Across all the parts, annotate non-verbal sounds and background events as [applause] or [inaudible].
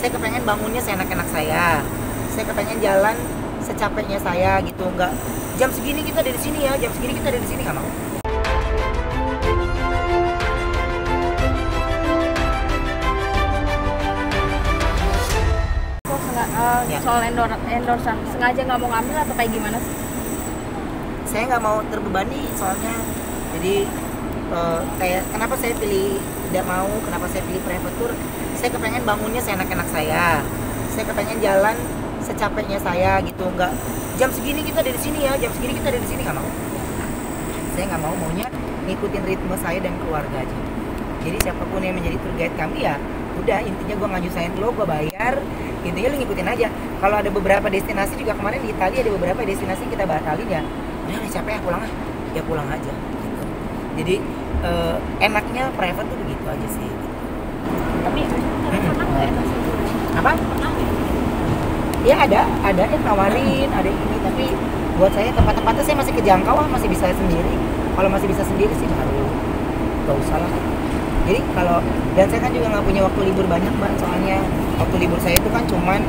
saya kepengen bangunnya seenak-enak saya saya kepengen jalan secapeknya saya gitu nggak jam segini kita dari sini ya jam segini kita dari sini nggak mau eh, Ya. soal endor endorsan sengaja nggak mau ngambil atau kayak gimana sih? saya nggak mau terbebani soalnya jadi eh, kayak kenapa saya pilih tidak mau kenapa saya pilih private tour saya kepengen bangunnya seenak-enak saya. Saya kepengen jalan secapeknya saya gitu. Nggak jam segini kita dari sini ya jam segini kita dari sini nggak mau. Saya nggak mau maunya ngikutin ritme saya dan keluarga aja. Jadi siapa pun yang menjadi tour guide kami ya udah intinya gue nggak nyusahin lo gue bayar. Intinya lu ngikutin aja. Kalau ada beberapa destinasi juga kemarin di Italia ada beberapa destinasi kita batalin ya. Udah capek ya pulang ya pulang aja gitu. Jadi eh, enaknya private tuh begitu aja sih Tapi pernah nggak endorse? apa? Pernah nggak? ya ada. Ada yang nawarin ada yang ini. Tapi buat saya tempat-tempatnya saya masih kejangkau ah, masih bisa sendiri. Kalau masih bisa sendiri sih baru gak usah lah. Jadi kalau dan saya kan juga nggak punya waktu libur banyak mbak. Soalnya waktu libur saya itu kan cuman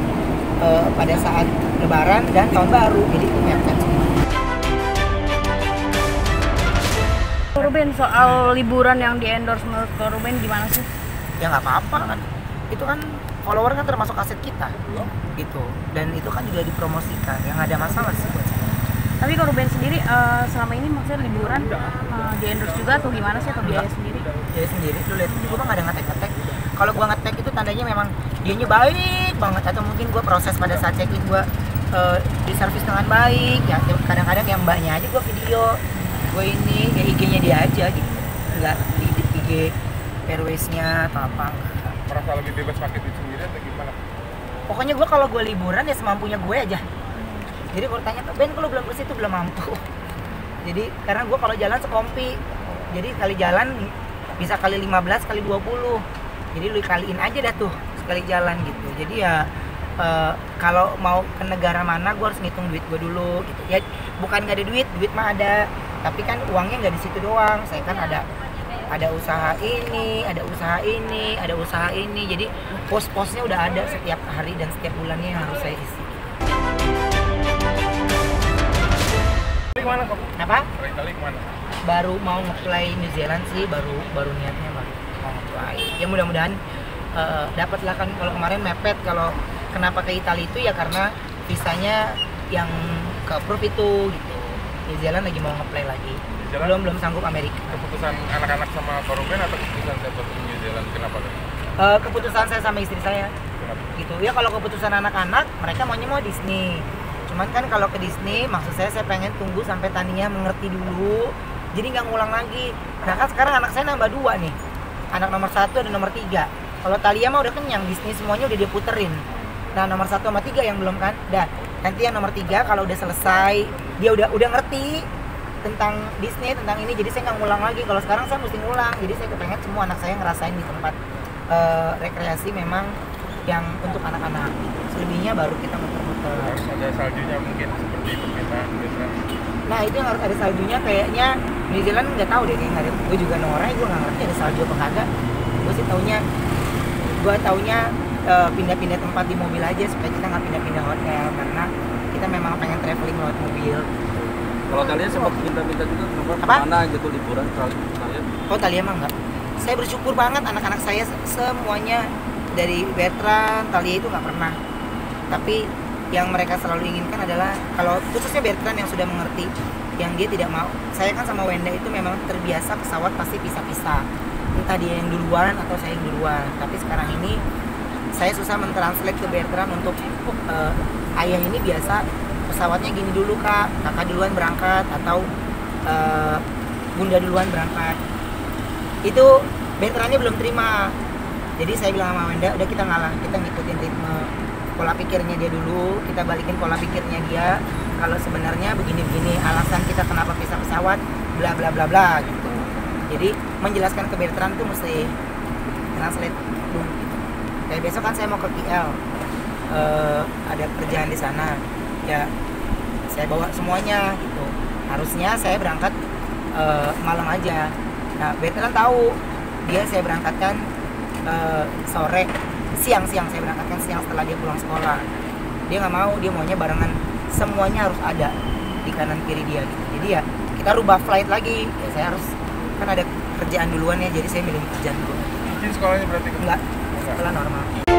eh, pada saat lebaran dan tahun baru. Jadi itu mepet semua Ruben soal liburan yang di endorse menurut Ruben gimana sih? Ya nggak apa-apa. Kan itu kan follower kan termasuk aset kita. Gitu. Dan itu kan juga dipromosikan. Yang ada masalah sih buat saya. Tapi Kak Ruben sendiri eh, selama ini maksudnya liburan eh, di endorse juga atau gimana sih atau biaya sendiri? dia sendiri. Lu lihat gue mah gak ada ngetek ngetek kalau gue ngetek itu tandanya memang dianya baik banget. Atau mungkin gue proses pada saat check in gue eh, di servis dengan baik. Ya kadang-kadang yang mbaknya aja gue video gue ini ya IG-nya dia aja gitu. Nggak di IG Airways-nya atau apa? Merasa lebih bebas pakai duit sendiri atau gimana? pokoknya gue kalau gue liburan ya semampunya gue aja. Jadi kalau tanya Ben kalau belum bersih itu belum mampu. [laughs] Jadi karena gue kalau jalan sekompi. Jadi kali jalan bisa kali 15 kali 20 jadi lu kaliin aja dah tuh sekali jalan gitu. Jadi ya eh, kalau mau ke negara mana gue harus ngitung duit gue dulu gitu. Ya bukan gak ada duit duit mah ada. Tapi kan uangnya nggak di situ doang. Saya kan ada ada usaha ini, ada usaha ini, ada usaha ini. Jadi pos-posnya udah ada setiap hari dan setiap bulannya yang harus saya isi. Ke mana kok? Apa? Kali ke mana? Baru mau nge-play New Zealand sih, baru baru niatnya baru mau nge-play. Ya mudah-mudahan eh, dapat lah kan kalau kemarin mepet kalau kenapa ke Italia itu ya karena visanya yang ke approve itu gitu. New Zealand lagi mau nge-play lagi. Zealand? Belum belum sanggup Amerika. Keputusan anak-anak sama Koruben atau keputusan siapa ke New Zealand? Kenapa? Eh, keputusan saya sama istri saya. Kenapa? gitu ya kalau keputusan anak-anak mereka maunya mau Disney cuman kan kalau ke Disney maksud saya saya pengen tunggu sampai Tania mengerti dulu jadi nggak ngulang lagi nah kan sekarang anak saya nambah dua nih anak nomor satu dan nomor tiga kalau Talia mah udah kenyang Disney semuanya udah dia puterin nah nomor satu sama tiga yang belum kan dah nanti yang nomor tiga kalau udah selesai dia udah udah ngerti tentang Disney tentang ini jadi saya nggak ngulang lagi. Kalau sekarang saya mesti ngulang jadi saya kepengen semua anak saya ngerasain di tempat eh, rekreasi memang yang untuk anak-anak. Selebihnya baru kita muter-muter. Harus ada saljunya mungkin seperti permintaan biasa. nah itu yang harus ada saljunya. Kayaknya New Zealand nggak tahu deh kayaknya ada gue juga Nora gue nggak ngerti ada salju apa kagak. Gue sih taunya gue taunya eh, pindah-pindah tempat di mobil aja supaya kita nggak pindah-pindah hotel karena kita memang pengen traveling lewat mobil. Kalau kalian sempat minta-minta juga kenapa Apa? ke mana gitu liburan kali kalian? oh Talia mah enggak saya bersyukur banget anak-anak saya semuanya dari Bertrand Talia itu nggak pernah. Tapi yang mereka selalu inginkan adalah kalau khususnya Bertrand yang sudah mengerti yang dia tidak mau saya kan sama Wenda itu memang terbiasa pesawat pasti pisah-pisah. Entah dia yang duluan atau saya yang duluan. Tapi sekarang ini saya susah mentranslate ke Bertrand untuk eh, ayah ini biasa pesawatnya gini dulu kak. Kakak duluan berangkat atau eh, bunda duluan berangkat. Itu Bertrandnya belum terima. Jadi saya bilang sama Wenda udah kita ngalah kita ngikutin ritme pola pikirnya dia dulu kita balikin pola pikirnya dia. Kalau sebenarnya begini-begini alasan kita kenapa pisah pesawat bla bla bla bla gitu. Jadi menjelaskan ke Bertrand tuh mesti translate dulu kayak besok kan saya mau ke KL Eh, ada kerjaan di sana. Ya saya bawa semuanya gitu. Harusnya saya berangkat eh, malam aja. Nah Bertrand tahu dia saya berangkatkan eh, sore. Siang siang saya berangkatkan siang setelah dia pulang sekolah. Dia nggak mau dia maunya barengan. Semuanya harus ada di kanan kiri dia gitu. jadi ya kita rubah flight lagi. Ya saya harus kan ada kerjaan duluan ya jadi saya milih kerjaan dulu. Izin sekolahnya berarti ke enggak Enggak. setelah normal